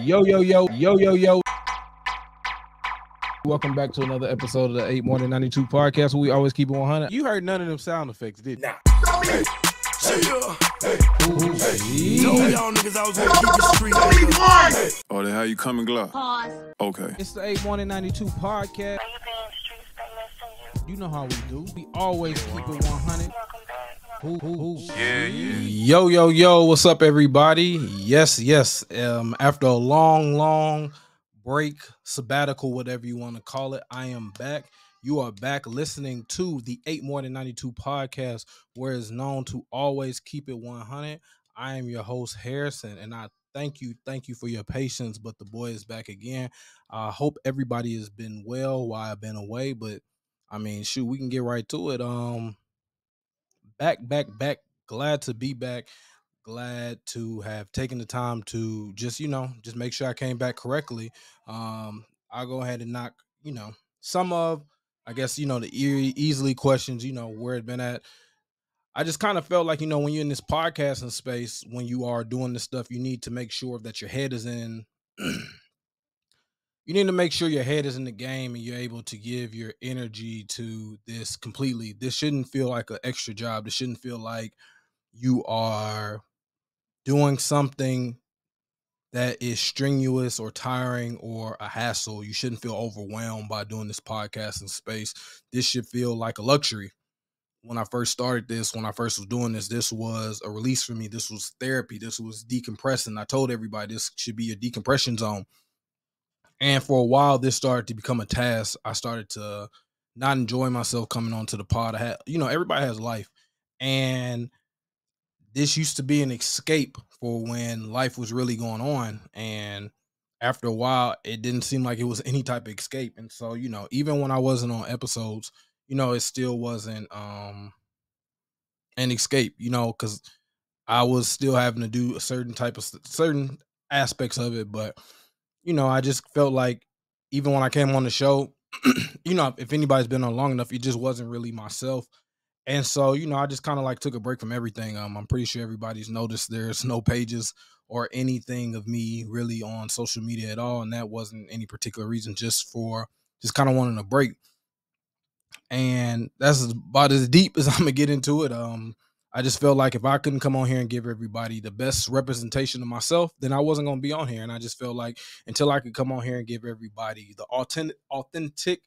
Yo, yo, yo, yo, yo, yo. Welcome back to another episode of the 8 More Than 92 podcast where we always keep it 100. You heard none of them sound effects, did you? Nah. Hey, hey, Ooh, Told y'all niggas I was gonna keep the street. nigga. Oh, then how you coming, Glock? Pause. Okay. It's the 8 More Than 92 podcast. You being street famous to you? You know how we do. We always keep it 100. Yo, yo, yo, what's up, everybody? Yes, yes. Um, after a long, long break, sabbatical, whatever you want to call it, I am back. You are back listening to the 8 More Than 92 podcast, where it's known to always keep it 100. I am your host, Harrison, and I thank you, thank you for your patience. But the boy is back again. I hope everybody has been well while I've been away, but I mean, shoot, we can get right to it. Um, back, back, back. Glad to be back. Glad to have taken the time to just, you know, just make sure I came back correctly. Um, I'll go ahead and knock, you know, some of, I guess, you know, the eerie, easily questions, you know, where it been at. I just kind of felt like, you know, when you're in this podcasting space, when you are doing this stuff, you need to make sure that your head is in you need to make sure your head is in the game and you're able to give your energy to this completely. This shouldn't feel like an extra job. This shouldn't feel like you are doing something that is strenuous or tiring or a hassle. You shouldn't feel overwhelmed by doing this podcast in space. This should feel like a luxury. When I first started this, when I first was doing this, this was a release for me. This was therapy. This was decompressing. I told everybody this should be a decompression zone. And for a while, this started to become a task. I started to not enjoy myself coming onto the pod. I had, you know, everybody has life. And this used to be an escape for when life was really going on. And after a while, it didn't seem like it was any type of escape. And so, you know, even when I wasn't on episodes, you know, it still wasn't um an escape, you know, because I was still having to do a certain type of certain aspects of it, but you know, I just felt like even when I came on the show, you know, if anybody's been on long enough, it just wasn't really myself. And so, you know, I just kind of like took a break from everything. Um, I'm pretty sure everybody's noticed there's no pages or anything of me really on social media at all. And that wasn't any particular reason, just for just kind of wanting a break. And that's about as deep as I'm gonna get into it. Um, I just felt like if I couldn't come on here and give everybody the best representation of myself, then I wasn't gonna be on here. And I just felt like until I could come on here and give everybody the authentic, authentic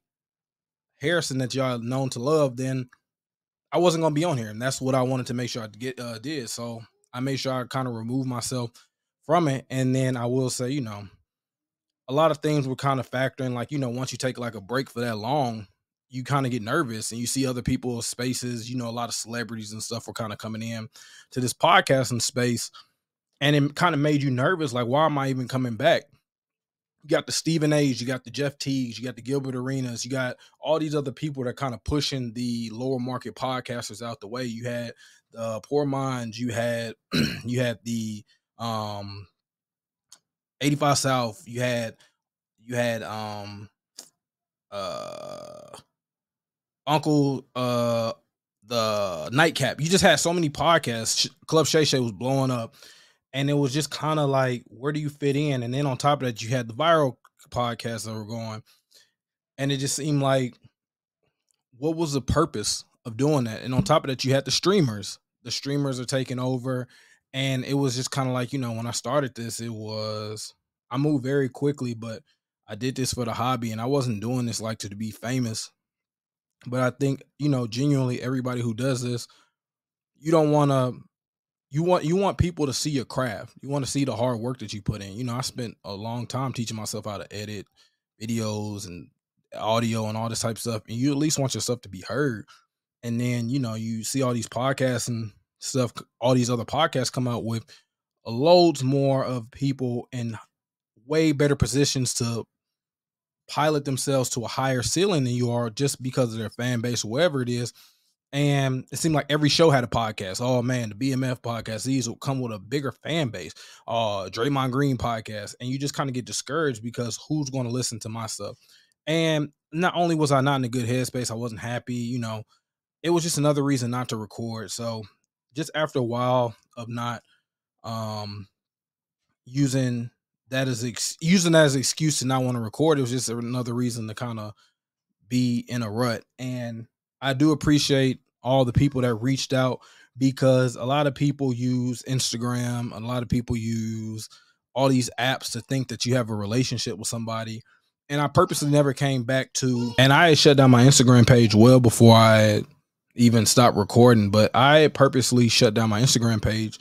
Harrison that y'all known to love, then I wasn't gonna be on here. And that's what I wanted to make sure I get uh, did. So I made sure I kind of removed myself from it. And then I will say, you know, a lot of things were kind of factoring. Like, you know, once you take like a break for that long, you kind of get nervous and you see other people's spaces, you know, a lot of celebrities and stuff were kind of coming in to this podcasting space. And it kind of made you nervous. Like, why am I even coming back? You got the Stephen A's, you got the Jeff Teagues, you got the Gilbert Arenas, you got all these other people that kind of pushing the lower market podcasters out the way. You had the Poor Minds, you had you had the um 85 South, you had you had um uh Uncle uh the nightcap. You just had so many podcasts. Club Shay Shay was blowing up. And it was just kind of like, where do you fit in? And then on top of that, you had the viral podcasts that were going. And it just seemed like, what was the purpose of doing that? And on top of that, you had the streamers. The streamers are taking over. And it was just kind of like, you know, when I started this, it was, I moved very quickly, but I did this for the hobby and I wasn't doing this like to be famous. But I think, you know, genuinely everybody who does this, you don't want to you want you want people to see your craft. You want to see the hard work that you put in. You know, I spent a long time teaching myself how to edit videos and audio and all this type of stuff. And you at least want yourself to be heard. And then, you know, you see all these podcasts and stuff, all these other podcasts come out with loads more of people in way better positions to pilot themselves to a higher ceiling than you are just because of their fan base, whatever it is. And it seemed like every show had a podcast. Oh man, the BMF podcast, these will come with a bigger fan base. Uh Draymond Green podcast. And you just kind of get discouraged because who's going to listen to my stuff? And not only was I not in a good headspace, I wasn't happy, you know, it was just another reason not to record. So just after a while of not um using that is ex- using that as an excuse to not want to record. It was just another reason to kind of be in a rut. And I do appreciate all the people that reached out because a lot of people use Instagram, a lot of people use all these apps to think that you have a relationship with somebody. And I purposely never came back to, and I shut down my Instagram page well before I even stopped recording, but I purposely shut down my Instagram page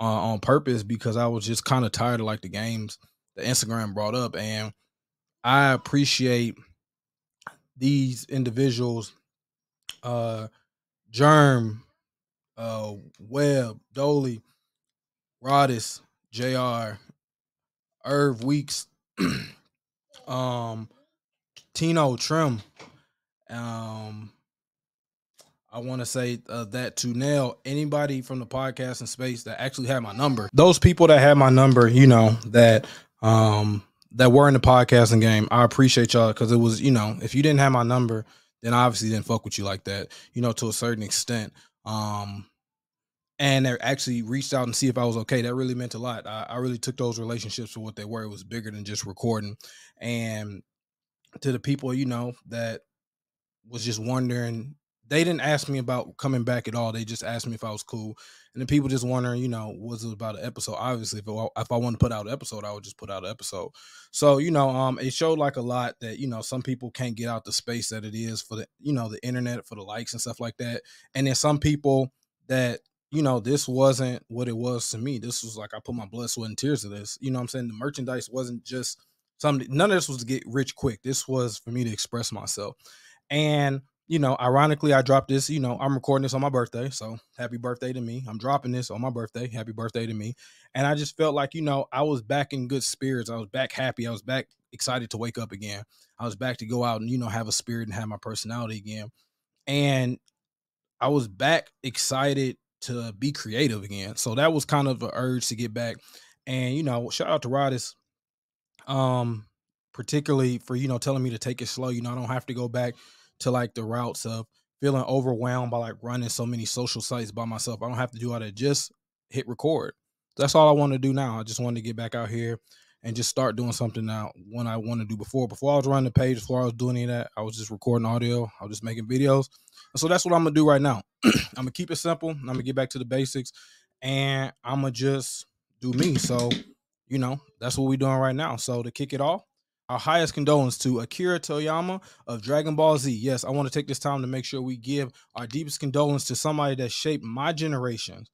uh, on purpose because I was just kind of tired of like the games that Instagram brought up. And I appreciate these individuals, uh, Germ, uh, Webb, Dolly, Rodis, Jr., Irv Weeks, um, Tino Trim, um, I want to say uh, that to nail anybody from the podcast podcasting space that actually had my number. Those people that had my number, you know, that um that were in the podcasting game, I appreciate y'all because it was, you know, if you didn't have my number, then I obviously didn't fuck with you like that, you know, to a certain extent. Um and they actually reached out and see if I was okay. That really meant a lot. I, I really took those relationships for what they were. It was bigger than just recording. And to the people, you know, that was just wondering they didn't ask me about coming back at all. They just asked me if I was cool. And the people just wondering, you know, was it about an episode? Obviously, if I, if I wanted to put out an episode, I would just put out an episode. So, you know, um, it showed like a lot that, you know, some people can't get out the space that it is for the, you know, the internet for the likes and stuff like that. And then some people that, you know, this wasn't what it was to me. This was like I put my blood, sweat, and tears to this. You know what I'm saying? The merchandise wasn't just something, none of this was to get rich quick. This was for me to express myself. And you know, ironically, I dropped this. You know, I'm recording this on my birthday, so happy birthday to me. I'm dropping this on my birthday. Happy birthday to me. And I just felt like, you know, I was back in good spirits. I was back happy. I was back excited to wake up again. I was back to go out and, you know, have a spirit and have my personality again. And I was back excited to be creative again. So that was kind of an urge to get back. And, you know, shout out to Rodis. Um, particularly for, you know, telling me to take it slow. You know, I don't have to go back to like the routes of feeling overwhelmed by like running so many social sites by myself. I don't have to do all that. Just hit record. That's all I want to do now. I just want to get back out here and just start doing something now when I want to do before. Before I was running the page, before I was doing any of that, I was just recording audio. I was just making videos. So that's what I'm gonna do right now. I'm gonna keep it simple. I'm gonna get back to the basics and I'm gonna just do me. So, you know, that's what we're doing right now. So to kick it off, our highest condolence to Akira Toriyama of Dragon Ball Z. Yes, I want to take this time to make sure we give our deepest condolence to somebody that shaped my generation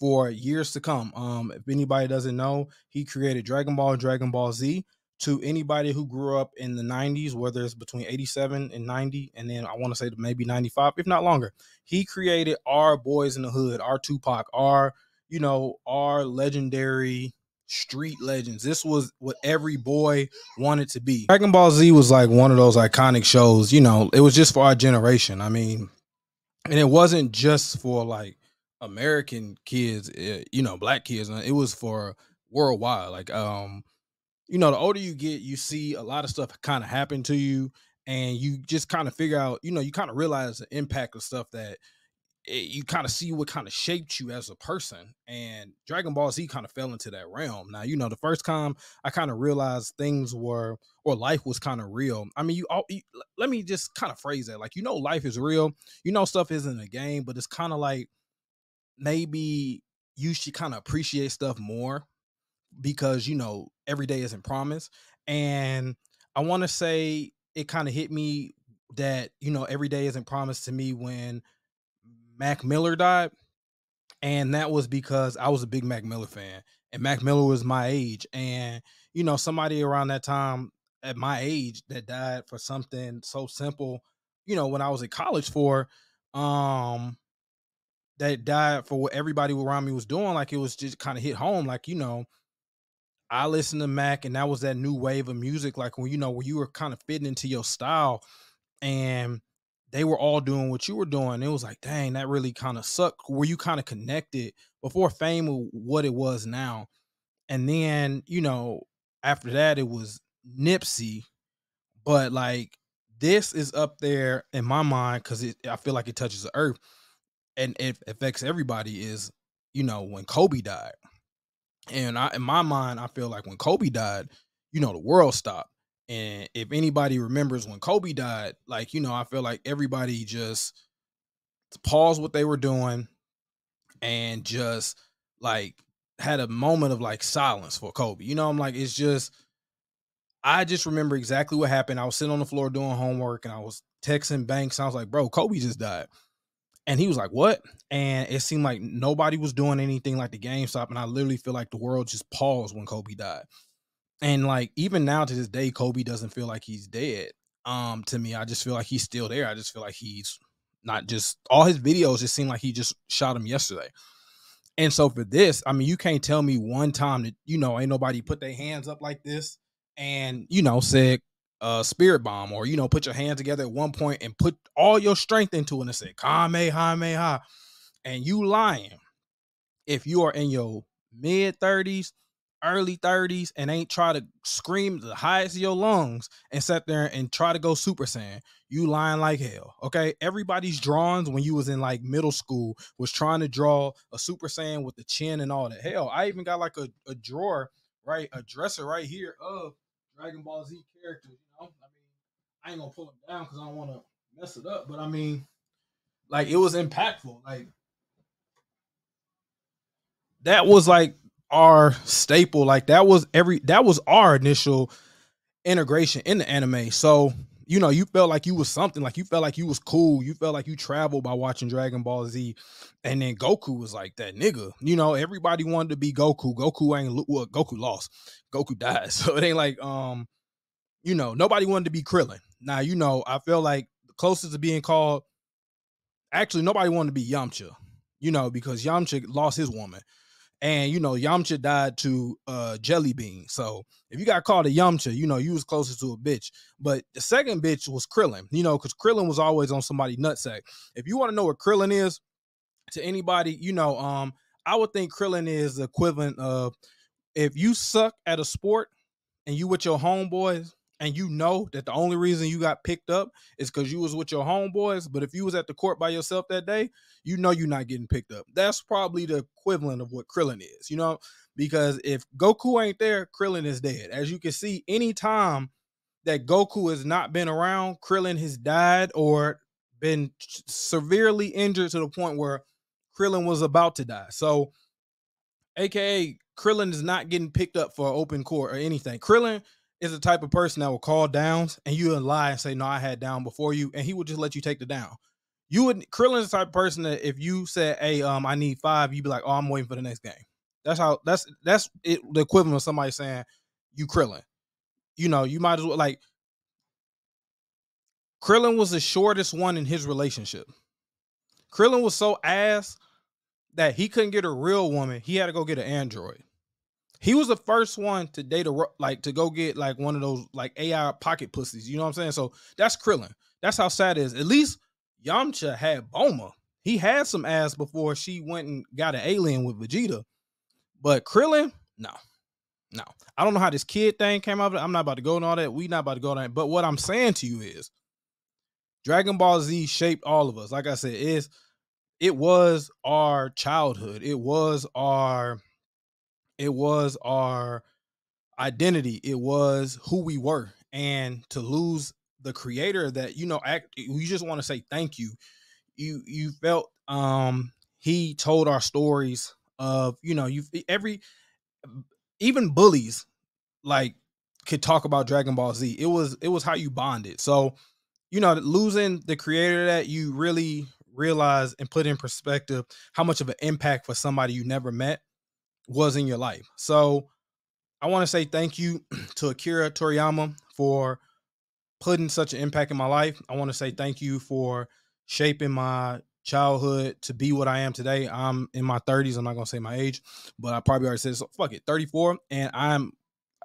for years to come. Um, if anybody doesn't know, he created Dragon Ball and Dragon Ball Z. To anybody who grew up in the 90s, whether it's between 87 and 90, and then I want to say maybe 95, if not longer, he created our Boys in the Hood, our Tupac, our, you know, our legendary street legends. This was what every boy wanted to be. Dragon Ball Z was like one of those iconic shows, you know, it was just for our generation. I mean, and it wasn't just for like American kids, eh, you know, black kids. Uh, it was for worldwide. Like, um, you know, the older you get, you see a lot of stuff kind of happen to you, and you just kind of figure out, you know, you kind of realize the impact of stuff that it, you kind of see what kind of shaped you as a person. And Dragon Ball Z kind of fell into that realm. Now, you know, the first time I kind of realized things were or life was kind of real. I mean, you, all, you let me just kind of phrase that. Like, you know, life is real. You know, stuff isn't a game, but it's kind of like maybe you should kind of appreciate stuff more because you know every day isn't promised. And I want to say it kind of hit me that you know every day isn't promised to me when Mac Miller died. And that was because I was a big Mac Miller fan. And Mac Miller was my age. And, you know, somebody around that time at my age that died for something so simple, you know, when I was at college for, um, that died for what everybody around me was doing. Like it was just kind of hit home. Like, you know, I listened to Mac and that was that new wave of music, like when you know, where you were kind of fitting into your style. And they were all doing what you were doing. It was like, dang, that really kind of sucked. Were you kind of connected before fame what it was now? And then, you know, after that, it was Nipsey. But like, this is up there in my mind because I feel like it touches the earth and it affects everybody. Is, you know, when Kobe died. And I, in my mind, I feel like when Kobe died, you know, the world stopped. And if anybody remembers when Kobe died, like, you know, I feel like everybody just paused what they were doing and just like had a moment of like silence for Kobe. You know, I'm like, it's just, I just remember exactly what happened. I was sitting on the floor doing homework and I was texting Banks. I was like, bro, Kobe just died. And he was like, what? And it seemed like nobody was doing anything like the game stopped. And I literally feel like the world just paused when Kobe died. And like even now to this day, Kobe doesn't feel like he's dead. Um, to me, I just feel like he's still there. I just feel like he's not just all his videos just seem like he just shot him yesterday. And so for this, I mean, you can't tell me one time that you know ain't nobody put their hands up like this and you know said uh spirit bomb or you know put your hands together at one point and put all your strength into it and say Kamehameha and you lying if you are in your mid 30s early 30s and ain't try to scream the highest of your lungs and sat there and try to go super saiyan you lying like hell okay? Everybody's drawings when you was in like middle school was trying to draw a super saiyan with the chin and all that. Hell i even got like a, a drawer right a dresser right here of dragon ball z characters you know? I mean i ain't gonna pull them down because i don't want to mess it up but i mean like it was impactful like that was like our staple. Like that was every that was our initial integration in the anime. So you know, you felt like you was something. Like you felt like you was cool. You felt like you traveled by watching Dragon Ball Z, and then Goku was like that nigga. You know, everybody wanted to be Goku. Goku ain't well, Goku lost. Goku died. So it ain't like um, you know, nobody wanted to be Krillin. Now you know, I feel like closest to being called. Actually, nobody wanted to be Yamcha. You know, because Yamcha lost his woman and you know Yamcha died to uh Jelly Bean. So if you got called a Yamcha, you know you was closer to a bitch. But the second bitch was Krillin, you know, because Krillin was always on somebody nutsack. If you want to know what Krillin is to anybody, you know, um, I would think Krillin is the equivalent of if you suck at a sport and you with your homeboys and you know that the only reason you got picked up is because you was with your homeboys. But if you was at the court by yourself that day, you know you're not getting picked up. That's probably the equivalent of what Krillin is, you know, because if Goku ain't there, Krillin is dead. As you can see, anytime that Goku has not been around, Krillin has died or been severely injured to the point where Krillin was about to die. So, aka Krillin is not getting picked up for open court or anything. Krillin is the type of person that will call downs and you would lie and say, No, I had down before you, and he would just let you take the down. You would Krillin's the type of person that if you said, Hey, um, I need five, you'd be like, Oh, I'm waiting for the next game. That's how that's that's it the equivalent of somebody saying you Krillin. You know, you might as well like Krillin was the shortest one in his relationship. Krillin was so ass that he couldn't get a real woman. He had to go get an android. He was the first one to date a like to go get like one of those like AI pocket pussies. You know what I'm saying? So that's Krillin. That's how sad it is. At least Yamcha had Bulma. He had some ass before she went and got an alien with Vegeta. But Krillin, no, no. I don't know how this kid thing came up. I'm not about to go on all that. We not about to go on that. But what I'm saying to you is Dragon Ball Z shaped all of us. Like I said, is it was our childhood. It was our it was our identity it was who we were and to lose the creator that you know act you just want to say thank you you you felt um he told our stories of you know you every even bullies like could talk about dragon ball z it was it was how you bonded so you know losing the creator that you really realize and put in perspective how much of an impact for somebody you never met was in your life. So I want to say thank you to Akira Toriyama for putting such an impact in my life. I want to say thank you for shaping my childhood to be what I am today. I'm in my 30s. I'm not gonna say my age, but I probably already said so. Fuck it, 34, and I'm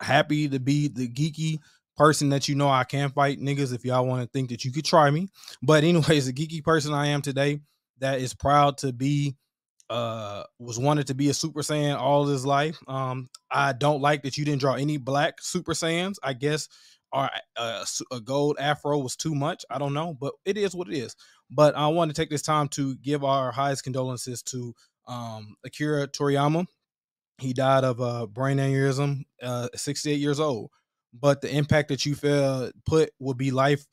happy to be the geeky person that you know I can fight niggas if y'all want to think that you could try me. But anyways, the geeky person I am today that is proud to be uh was wanted to be a super saiyan all his life. Um i don't like that you didn't draw any black super saiyans. I guess our uh, a gold afro was too much. I don't know but it is what it is. But i want to take this time to give our highest condolences to um akira toriyama. He died of a brain aneurysm, uh, 68 years old. But the impact that you feel put will be life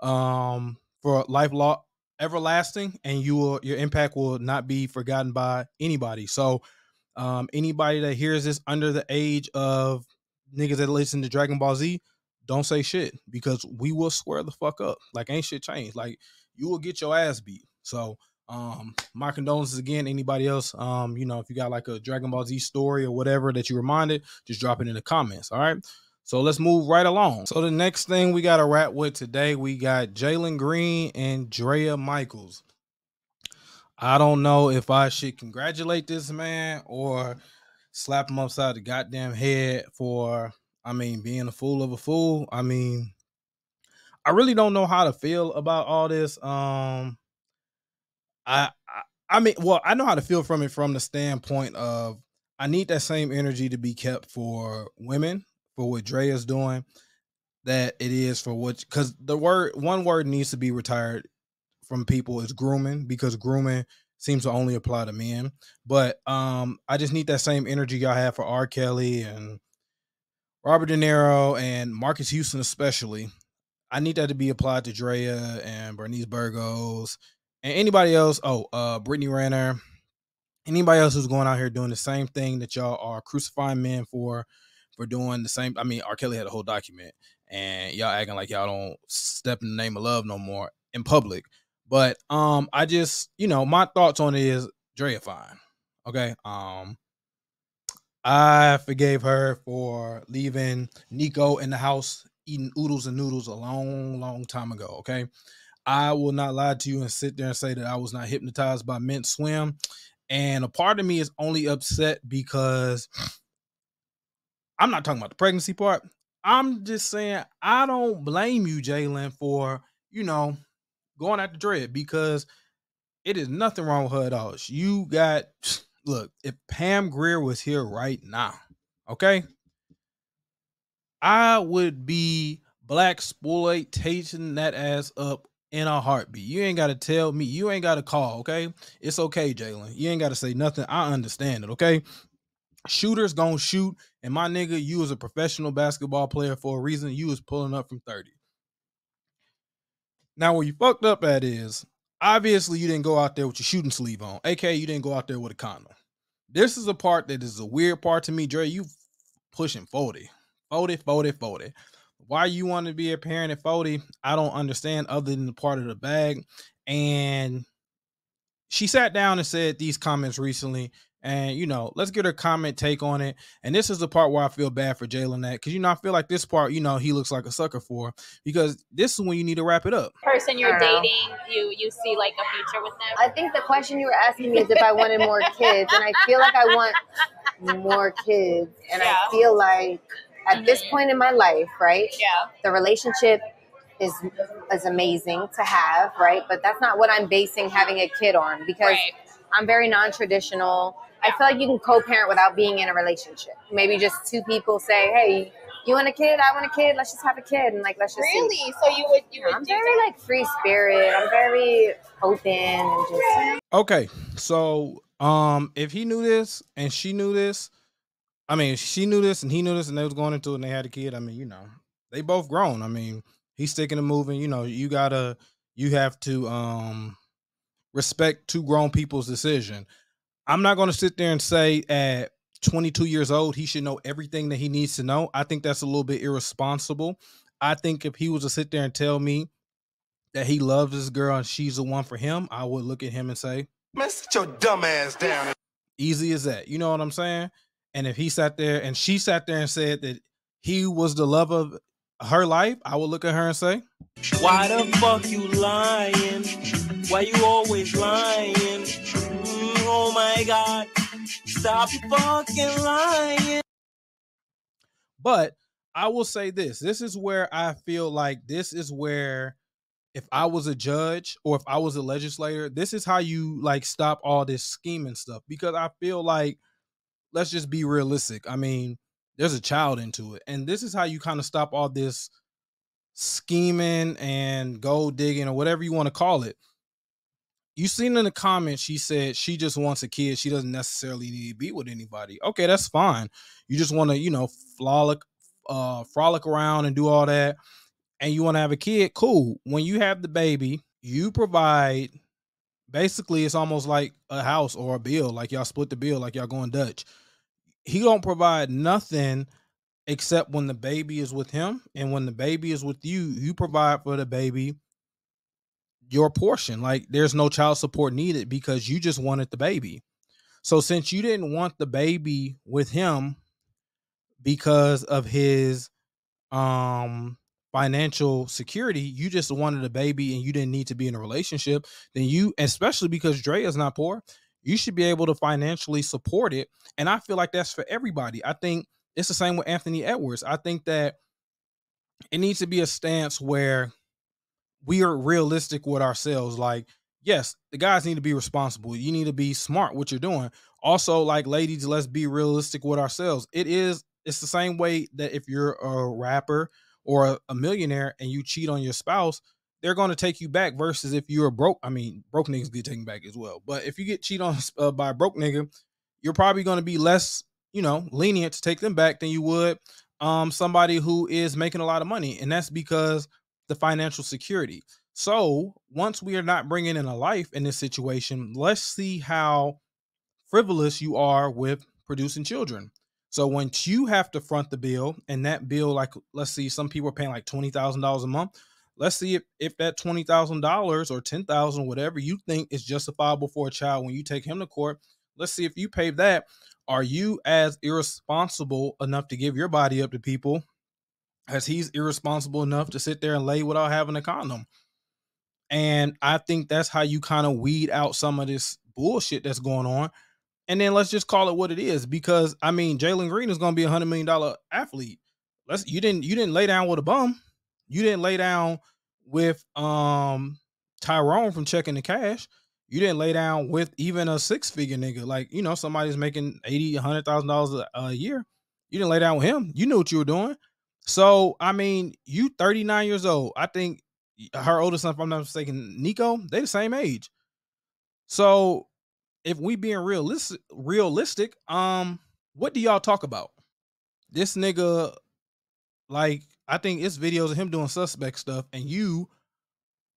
um for life law everlasting and you will your impact will not be forgotten by anybody. So um anybody that hears this under the age of niggas that listen to Dragon Ball Z, don't say shit because we will square the fuck up. Like ain't shit changed. Like you will get your ass beat. So um my condolences again. Anybody else, um, you know, if you got like a Dragon Ball Z story or whatever that you reminded, just drop it in the comments. All right. So let's move right along. So the next thing we got to wrap with today, we got Jalen Green and Draya Michaels. I don't know if I should congratulate this man or slap him upside the goddamn head for, I mean, being a fool of a fool. I mean, I really don't know how to feel about all this. Um, I, I, I mean, well, I know how to feel from it from the standpoint of I need that same energy to be kept for women for what Dre is doing that it is for what because the word one word needs to be retired from people is grooming because grooming seems to only apply to men. But um I just need that same energy y'all have for R. Kelly and Robert De Niro and Marcus Houston especially. I need that to be applied to Draya and Bernice Burgos and anybody else. Oh, uh Brittany Renner. Anybody else who's going out here doing the same thing that y'all are crucifying men for for doing the same. I mean, R. Kelly had a whole document, and y'all acting like y'all don't step in the name of love no more in public. But um, I just, you know, my thoughts on it is Draya fine. Okay. Um, I forgave her for leaving Kniko in the house eating oodles and noodles a long, long time ago. Okay. I will not lie to you and sit there and say that I was not hypnotized by Mint Swim. And a part of me is only upset because I'm not talking about the pregnancy part. I'm just saying I don't blame you, Jalen, for you know going at the dread because it is nothing wrong with her at all. You got look, if Pam Grier was here right now, okay, I would be black exploitation that ass up in a heartbeat. You ain't got to tell me. You ain't got to call. Okay, it's okay, Jalen. You ain't got to say nothing. I understand it. Okay, shooters gonna shoot, and my nigga, you was a professional basketball player for a reason. You was pulling up from 30. Now, where you fucked up at is obviously you didn't go out there with your shooting sleeve on, aka you didn't go out there with a condom. This is a part that is a weird part to me, Dre. You pushing 40, 40, 40, 40. Why you want to be a parent at 40, I don't understand other than the part of the bag. And she sat down and said these comments recently and you know, let's get her comment take on it. And this is the part where I feel bad for Jalen that because you know I feel like this part, you know, he looks like a sucker for because this is when you need to wrap it up. Person you're dating, you you see like a future with them. I think the question you were asking me is if I wanted more kids, and I feel like I want more kids, and Yeah. I feel like at this Mhm. point in my life, right, yeah. the relationship is is amazing to have, right, but that's not what I'm basing having a kid on because Right. I'm very non-traditional. I feel like you can co-parent without being in a relationship. Maybe just two people say, "Hey, you want a kid? I want a kid. Let's just have a kid, and like let's just see." Really? So you would you would I'm do very that? like free spirit. I'm very open and just Okay, so um, if he knew this and she knew this, I mean, she knew this and he knew this, and they was going into it and they had a kid. I mean, you know, they both grown. I mean, he's sticking and moving. You know, you gotta, you have to um respect two grown people's decision. I'm not gonna sit there and say at 22 years old he should know everything that he needs to know. I think that's a little bit irresponsible. I think if he was to sit there and tell me that he loves this girl and she's the one for him, I would look at him and say, Man, sit your dumb ass down. easy as that. You know what I'm saying? And if he sat there and she sat there and said that he was the love of her life, I would look at her and say, Why the fuck you lying? Why you always lying? Oh my god. Stop fucking lying. But I will say this this is where I feel like this is where if I was a judge or if I was a legislator, this is how you like stop all this scheming stuff because I feel like let's just be realistic. I mean, there's a child into it, and this is how you kind of stop all this scheming and gold digging or whatever you want to call it. You seen in the comments she said she just wants a kid. She doesn't necessarily need to be with anybody. Okay, that's fine. You just want to, you know, frolic, uh, frolic around and do all that, and you want to have a kid. Cool. When you have the baby, you provide. Basically, it's almost like a house or a bill. Like y'all split the bill, like y'all going Dutch. He don't provide nothing except when the baby is with him, and when the baby is with you, you provide for the baby your portion. Like there's no child support needed because you just wanted the baby. So since you didn't want the baby with him because of his um financial security, you just wanted a baby and you didn't need to be in a relationship, then you especially because Dre is not poor, you should be able to financially support it. And I feel like that's for everybody. I think it's the same with Anthony Edwards. I think that it needs to be a stance where we are realistic with ourselves. Like, yes, the guys need to be responsible. You need to be smart what you're doing. Also, like ladies, let's be realistic with ourselves. It is it's the same way that if you're a rapper or a, a millionaire and you cheat on your spouse, they're going to take you back versus if you're broke i mean broke niggas get taken back as well but if you get cheated on uh, by a broke nigga you're probably going to be less you know lenient to take them back than you would um somebody who is making a lot of money and that's because the financial security. So once we are not bringing in a life in this situation, let's see how frivolous you are with producing children. So once you have to front the bill, and that bill, like let's see, some people are paying like twenty thousand dollars a month. Let's see if if that twenty thousand dollars or ten thousand, whatever you think is justifiable for a child when you take him to court. Let's see if you pay that. Are you as irresponsible enough to give your body up to people as he's irresponsible enough to sit there and lay without having a condom. And I think that's how you kind of weed out some of this bullshit that's going on. And then let's just call it what it is, because I mean, Jalen Green is going to be a hundred million dollar athlete. Let's you didn't you didn't lay down with a bum. You didn't lay down with um Tyrone from checking the cash. You didn't lay down with even a six figure nigga, like you know somebody's making eighty, a hundred thousand dollars a year. You didn't lay down with him. You knew what you were doing. So I mean, you 39 years old. I think her oldest son, if I'm not mistaken, Kniko, they the same age. So if we being realistic, realistic, um, what do y'all talk about? This nigga, like, I think it's videos of him doing suspect stuff, and you,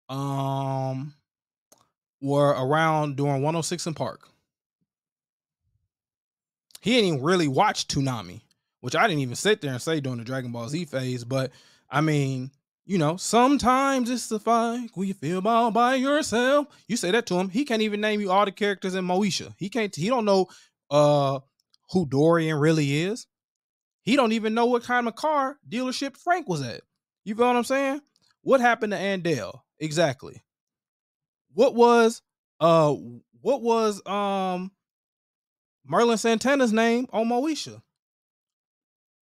um, were around doing 106 & Park. He didn't even really watch Toonami which I didn't even sit there and say during the Dragon Ball Z phase, but I mean, you know, sometimes it's the fight when you feel all by yourself. You say that to him, he can't even name you all the characters in Moesha. He can't. He don't know uh who Dorian really is. He don't even know what kind of car dealership Frank was at. You feel what I'm saying? What happened to Andell? Exactly. What was uh what was um Merlin Santana's name on Moesha?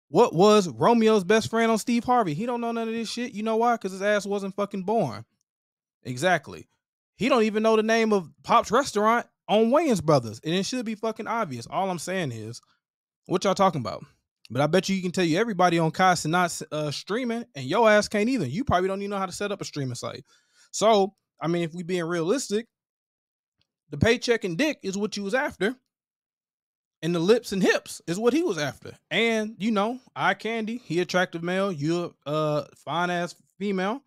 What was Romeo's best friend on Steve Harvey? He don't know none of this shit. You know why? Because his ass wasn't fucking born. Exactly. He don't even know the name of Pop's restaurant on Wayans Brothers, and it should be fucking obvious. All I'm saying is, what y'all talking about? But I bet you, you can tell you everybody on Kai Cenat uh, streaming, and your ass can't either. You probably don't even know how to set up a streaming site. So, I mean, if we being realistic, the paycheck and dick is what you was after and the lips and hips is what he was after. And you know, eye candy, he attractive male, you uh fine ass female.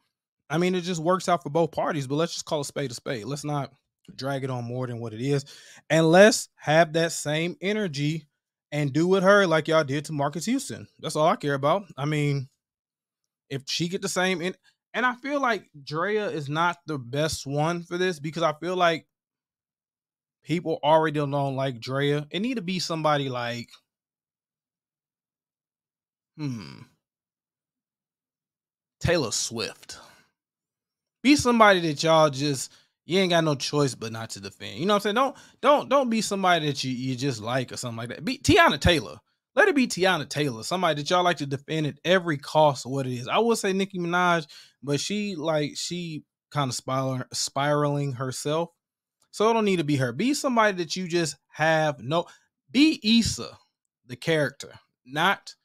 I mean, it just works out for both parties, but let's just call a spade a spade. Let's not drag it on more than what it is. And let's have that same energy and do with her like y'all did to Marcus Houston. That's all I care about. I mean, if she get the same in and I feel like Draya is not the best one for this because I feel like people already don't like Draya. It need to be somebody like, hmm, Taylor Swift. Be somebody that y'all just you ain't got no choice but not to defend. You know what I'm saying? Don't don't don't be somebody that you you just like or something like that. Be Teyana Taylor. Let it be Teyana Taylor, somebody that y'all like to defend at every cost of what it is. I would say Nicki Minaj, but she like she kind of spiraling spiraling herself. So it don't need to be her. Be somebody that you just have no. Be Issa, the character, not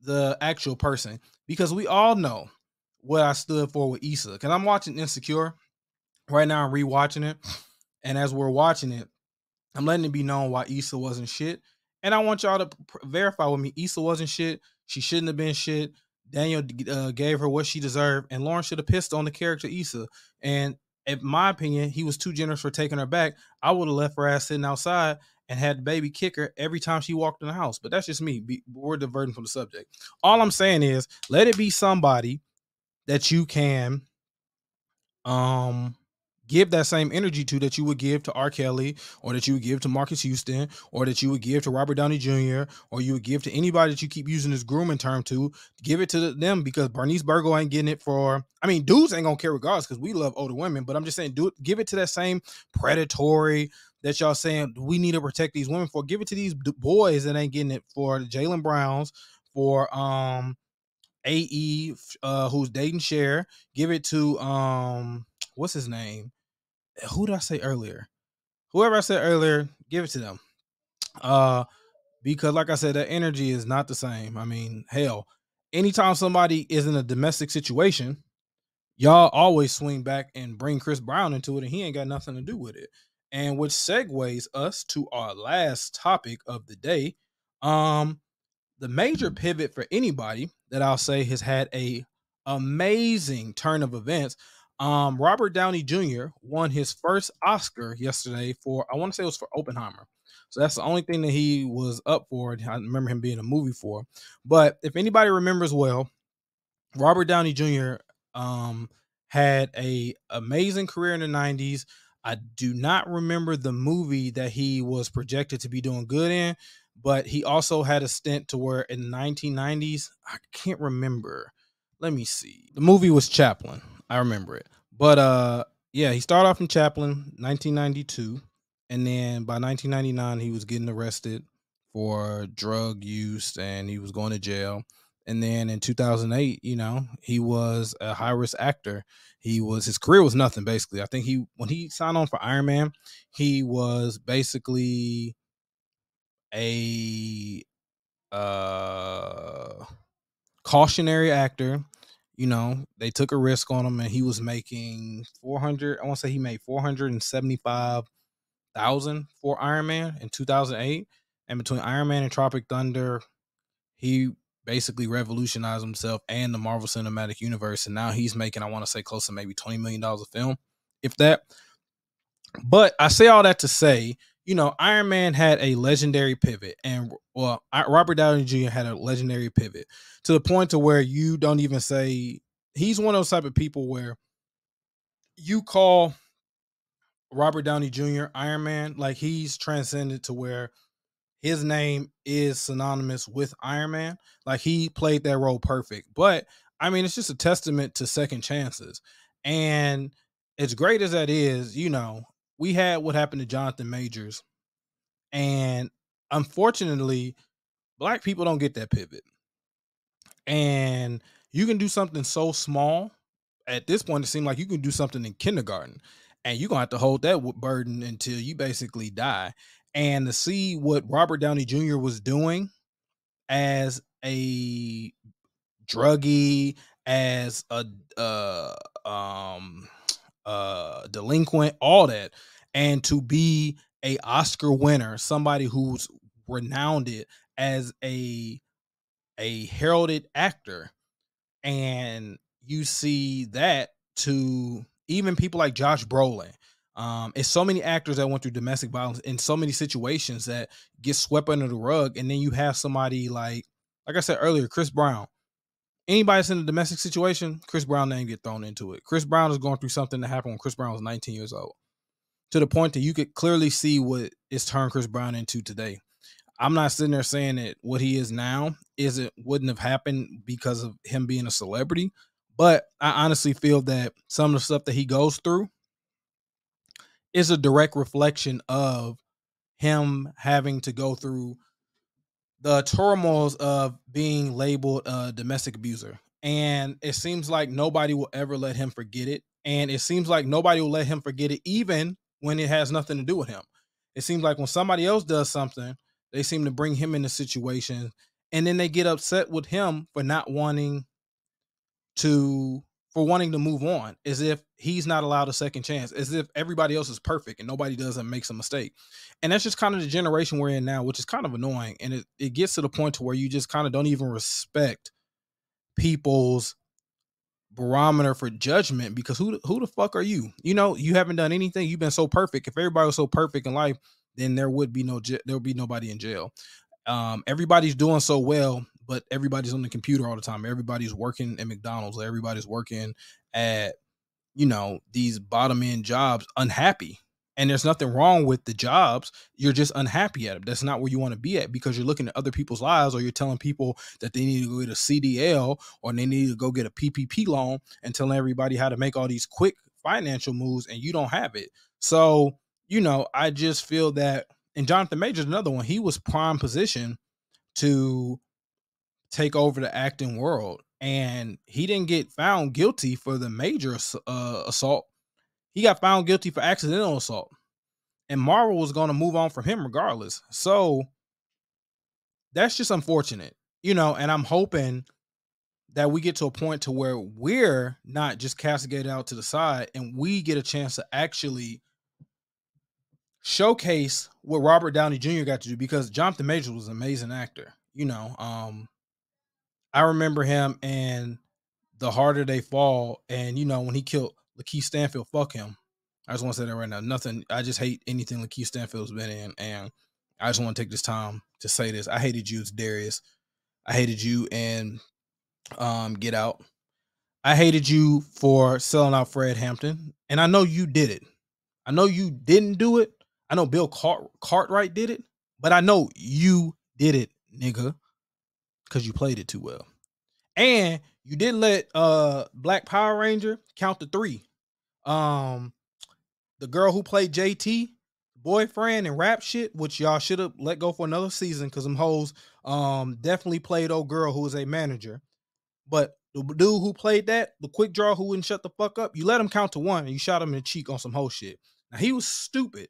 the actual person, because we all know what I stood for with Issa. Because I'm watching Insecure right now. I'm rewatching it, And as we're watching it, I'm letting it be known why Issa wasn't shit. And I want y'all to verify with me. Issa wasn't shit. She shouldn't have been shit. Daniel uh, gave her what she deserved, and Lawrence should have pissed on the character Issa. And in my opinion, he was too generous for taking her back. I would have left her ass sitting outside and had the baby kick her every time she walked in the house. But that's just me. We're diverting from the subject. All I'm saying is, let it be somebody that you can um give that same energy to that you would give to R. Kelly or that you would give to Marcus Houston or that you would give to Robert Downey Jr. or you would give to anybody that you keep using this grooming term to, give it to them because Bernice Burgo ain't getting it for I mean, dudes ain't gonna care regardless because we love older women, but I'm just saying do it, give it to that same predatory that y'all saying we need to protect these women for. Give it to these boys that ain't getting it for Jalen Browns, for um AE uh who's dating Cher. Give it to um what's his name? Who did I say earlier? Whoever I said earlier, give it to them. Uh because like I said, that energy is not the same. I mean, hell, anytime somebody is in a domestic situation, y'all always swing back and bring Chris Brown into it, and he ain't got nothing to do with it. And which segues us to our last topic of the day. Um, the major pivot for anybody that I'll say has had a amazing turn of events. Um, Robert Downey Jr. won his first Oscar yesterday for I want to say it was for Oppenheimer. So that's the only thing that he was up for. I remember him being a movie for. But if anybody remembers well, Robert Downey Jr. Um, had a amazing career in the 90s. I do not remember the movie that he was projected to be doing good in, but he also had a stint to where in the 1990s, I can't remember. Let me see. The movie was Chaplin. I remember it. But uh yeah, he started off in Chaplin 1992 and then by 1999 he was getting arrested for drug use and he was going to jail. And then in 2008, you know, he was a high risk actor. He was his career was nothing basically. I think he when he signed on for Iron Man, he was basically a uh cautionary actor. You know, they took a risk on him and he was making 400, I want to say he made 475,000 for Iron Man in 2008. And between Iron Man and Tropic Thunder, he basically revolutionized himself and the Marvel Cinematic Universe. And now he's making, I want to say, close to maybe $20 million a film, if that. But I say all that to say, you know, Iron Man had a legendary pivot, and well, Robert Downey Jr. had a legendary pivot to the point to where you don't even say he's one of those type of people where you call Robert Downey Jr. Iron Man, like he's transcended to where his name is synonymous with Iron Man. Like he played that role perfect. But I mean, it's just a testament to second chances. And as great as that is, you know, we had what happened to Jonathan Majors. And unfortunately, black people don't get that pivot. And you can do something so small. At this point, it seemed like you can do something in kindergarten, and you're gonna have to hold that burden until you basically die. And to see what Robert Downey Jr. was doing as a druggie, as a uh, um, uh, delinquent, all that, and to be a Oscar winner, somebody who's renowned as a a heralded actor and you see that to even people like Josh Brolin. Um, it's so many actors that went through domestic violence in so many situations that get swept under the rug, and then you have somebody like, like I said earlier, Chris Brown. Anybody that's in a domestic situation, Chris Brown name get thrown into it. Chris Brown is going through something that happened when Chris Brown was 19 years old, to the point that you could clearly see what it's turned Chris Brown into today. I'm not sitting there saying that what he is now isn't wouldn't have happened because of him being a celebrity, but I honestly feel that some of the stuff that he goes through is a direct reflection of him having to go through the turmoils of being labeled a domestic abuser. And it seems like nobody will ever let him forget it. And it seems like nobody will let him forget it, even when it has nothing to do with him. It seems like when somebody else does something, they seem to bring him into situations and then they get upset with him for not wanting to for wanting to move on, as if he's not allowed a second chance, as if everybody else is perfect and nobody doesn't makes a mistake. And that's just kind of the generation we're in now, which is kind of annoying. And it, it gets to the point to where you just kind of don't even respect people's barometer for judgment because who who the fuck are you? You know, you haven't done anything. You've been so perfect. If everybody was so perfect in life, then there would be no there would be nobody in jail. Um, everybody's doing so well, but everybody's on the computer all the time. Everybody's working at McDonald's. Everybody's working at you know these bottom end jobs, unhappy. And there's nothing wrong with the jobs. You're just unhappy at them. That's not where you want to be at because you're looking at other people's lives, or you're telling people that they need to go get a CDL or they need to go get a PPP loan, and telling everybody how to make all these quick financial moves, and you don't have it. So you know, I just feel that, and Jonathan Majors, another one, he was prime position to take over the acting world, and he didn't get found guilty for the major uh, assault. He got found guilty for accidental assault, and Marvel was going to move on from him regardless. So that's just unfortunate, you know. And I'm hoping that we get to a point to where we're not just castigated out to the side, and we get a chance to actually showcase what Robert Downey Jr. got to do because Jonathan Majors was an amazing actor. You know, um, I remember him and The Harder They Fall, and you know when he killed Lakeith Stanfield, fuck him. I just want to say that right now. Nothing. I just hate anything Lakeith Stanfield's been in, and I just want to take this time to say this. I hated you Darius. I hated you and um, Get Out. I hated you for selling out Fred Hampton, and I know you did it. I know you didn't do it. I know Bill Cart- Cartwright did it, but I know you did it, nigga, because you played it too well. And you didn't let uh Black Power Ranger count to three. Um, the girl who played JT, boyfriend and rap shit, which y'all should have let go for another season because them hoes um definitely played old girl who was a manager. But the dude who played that, the quick draw who wouldn't shut the fuck up, you let him count to one and you shot him in the cheek on some whole shit. Now he was stupid,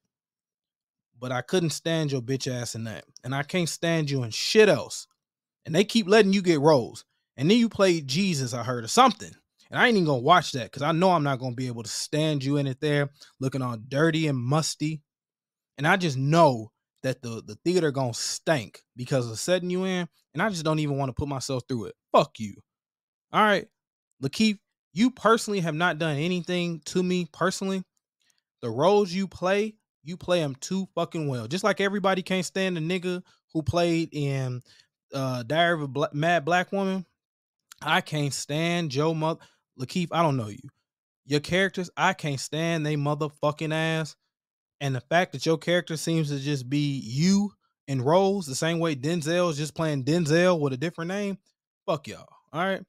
but I couldn't stand your bitch ass in that. And I can't stand you in shit else. And they keep letting you get roles. And then you play Jesus, I heard, or something. And I ain't even gonna watch that because I know I'm not gonna be able to stand you in it there looking all dirty and musty. And I just know that the, the theater gonna stink because of setting you in. And I just don't even want to put myself through it. Fuck you. All right. Lakeith, you personally have not done anything to me personally. The roles you play, you play them too fucking well. Just like everybody can't stand the nigga who played in uh Diary of a Bla- Mad Black Woman. I can't stand Joe Mother Lakeith. I don't know you. Your characters, I can't stand they motherfucking ass. And the fact that your character seems to just be you in roles the same way Denzel is just playing Denzel with a different name. Fuck y'all. All right.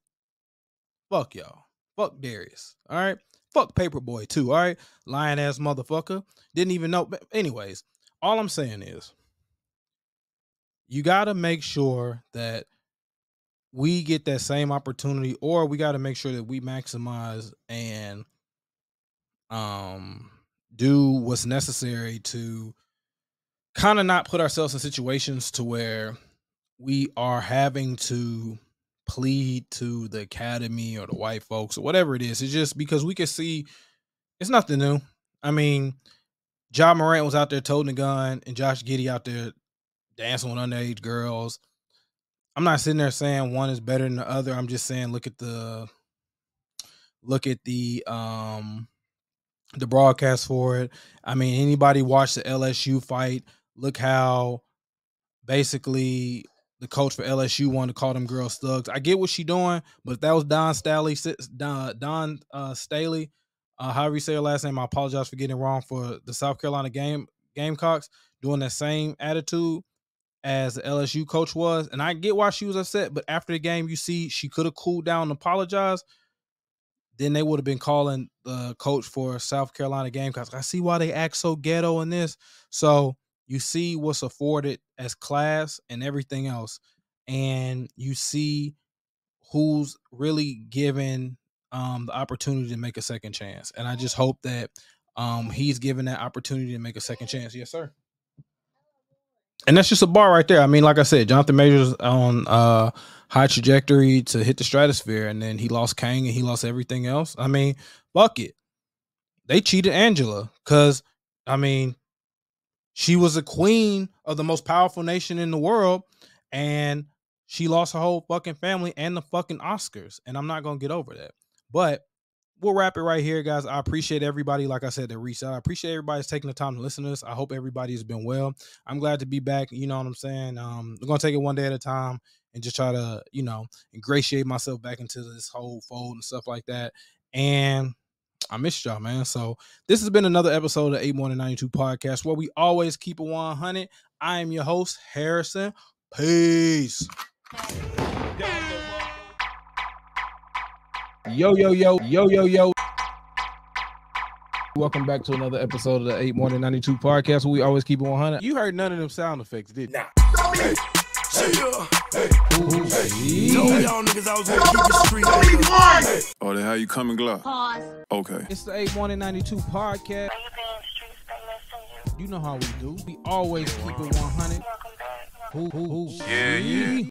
Fuck y'all. Fuck Darius. All right. Fuck Paperboy too. All right. Lying ass motherfucker. Didn't even know. Anyways, all I'm saying is you got to make sure that we get that same opportunity or we got to make sure that we maximize and um do what's necessary to kind of not put ourselves in situations to where we are having to plead to the academy or the white folks or whatever it is. It's just because we can see it's nothing new. I mean, Ja Morant was out there toting a gun and Josh Giddey out there dancing with underage girls. I'm not sitting there saying one is better than the other. I'm just saying look at the look at the um the broadcast for it. I mean, anybody watch the LSU fight? Look how basically the coach for LSU wanted to call them girls thugs. I get what she doing, but if that was Dawn Staley, Dawn Dawn uh, Staley, uh, however you say her last name, I apologize for getting wrong for the South Carolina game Gamecocks doing that same attitude as the LSU coach was, and I get why she was upset. But after the game, you see she could have cooled down and apologized. Then they would have been calling the coach for South Carolina Gamecocks. I see why they act so ghetto in this. So you see what's afforded as class and everything else, and you see who's really given um, the opportunity to make a second chance. And I just hope that um, he's given that opportunity to make a second chance. Yes, sir. And that's just a bar right there. I mean, like I said, Jonathan Majors on uh, high trajectory to hit the stratosphere, and then he lost Kang and he lost everything else. I mean, fuck it. They cheated Angela because I mean, she was a queen of the most powerful nation in the world, and she lost her whole fucking family and the fucking Oscars. And I'm not gonna get over that. But we'll wrap it right here, guys. I appreciate everybody, like I said, that reached out. I appreciate everybody's taking the time to listen to us. I hope everybody's been well. I'm glad to be back. You know what I'm saying? Um, we're gonna take it one day at a time and just try to, you know, ingratiate myself back into this whole fold and stuff like that. And I missed y'all, man. So this has been another episode of 8 More Than 92 Podcast where we always keep it 100. I am your host, Harrison. Peace. Yo, yo, yo, yo, yo, yo. Welcome back to another episode of the 8 More Than 92 Podcast where we always keep it 100. You heard none of them sound effects, did you? Told y'all niggas I was gonna keep it street. nigga. Oh, then how you coming, Glock? Pause. Okay. It's the 8 More Than 92 Podcast. Are you being streets? They you. You know how we do. We always keep it 100. Welcome back. Who, who, who? Yeah, yeah.